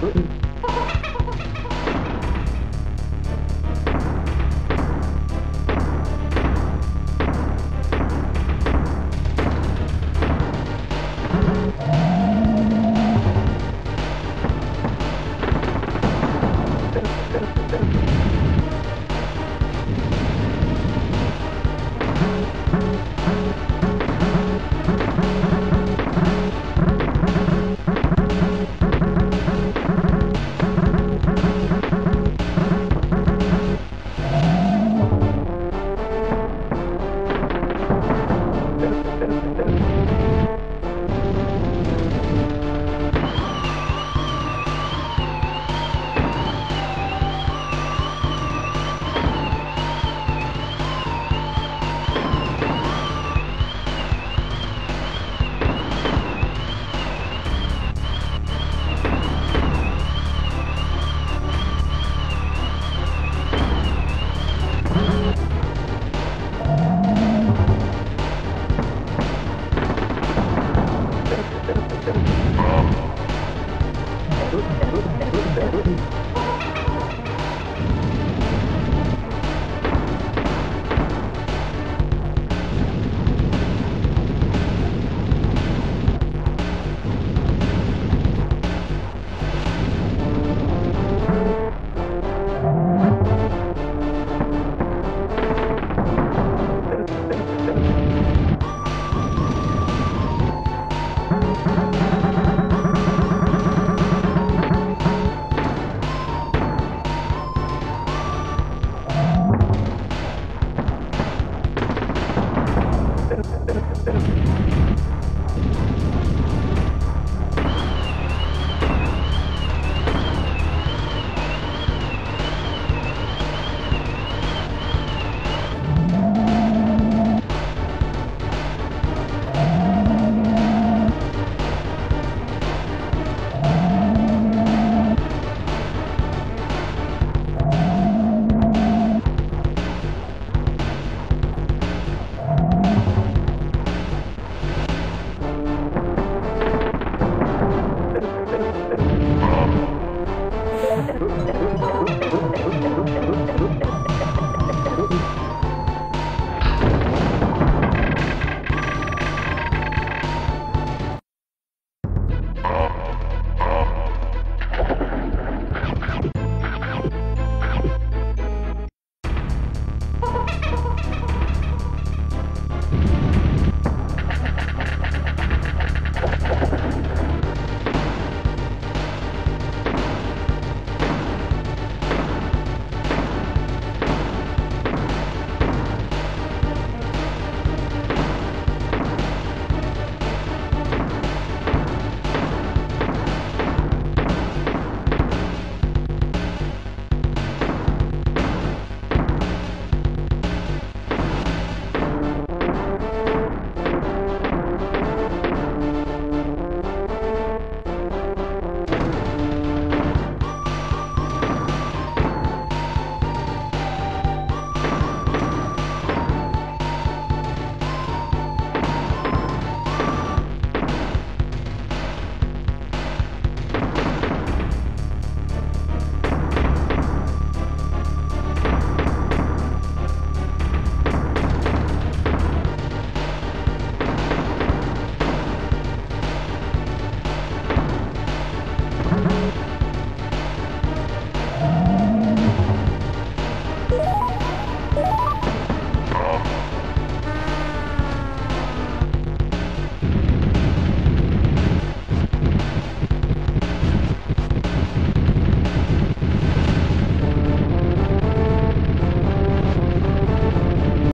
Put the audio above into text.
Britain. London.